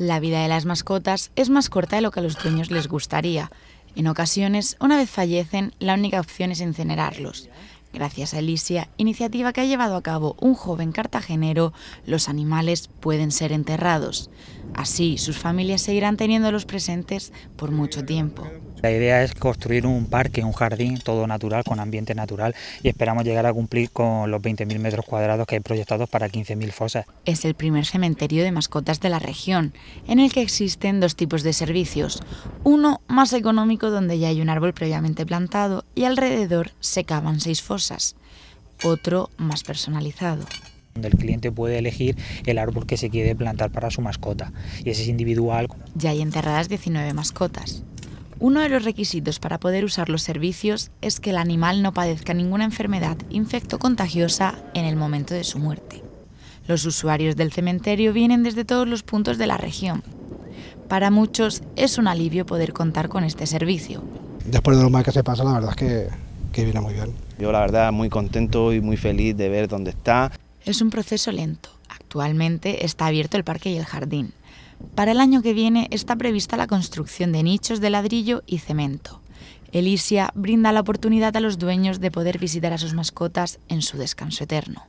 La vida de las mascotas es más corta de lo que a los dueños les gustaría. En ocasiones, una vez fallecen, la única opción es incinerarlos. Gracias a Elisia, iniciativa que ha llevado a cabo un joven cartagenero, los animales pueden ser enterrados. Así, sus familias seguirán teniéndolos presentes por mucho tiempo. La idea es construir un parque, un jardín todo natural, con ambiente natural y esperamos llegar a cumplir con los 20.000 metros cuadrados que hay proyectados para 15.000 fosas. Es el primer cementerio de mascotas de la región, en el que existen dos tipos de servicios. Uno más económico donde ya hay un árbol previamente plantado y alrededor se cavan seis fosas. Otro más personalizado donde el cliente puede elegir el árbol que se quiere plantar para su mascota y ese es individual. Ya hay enterradas 19 mascotas. Uno de los requisitos para poder usar los servicios es que el animal no padezca ninguna enfermedad infecto-contagiosa en el momento de su muerte. Los usuarios del cementerio vienen desde todos los puntos de la región. Para muchos es un alivio poder contar con este servicio. Después de lo mal que se pasa, la verdad es que, que viene muy bien. Yo la verdad muy contento y muy feliz de ver dónde está. Es un proceso lento. Actualmente está abierto el parque y el jardín. Para el año que viene está prevista la construcción de nichos de ladrillo y cemento. Elisia brinda la oportunidad a los dueños de poder visitar a sus mascotas en su descanso eterno.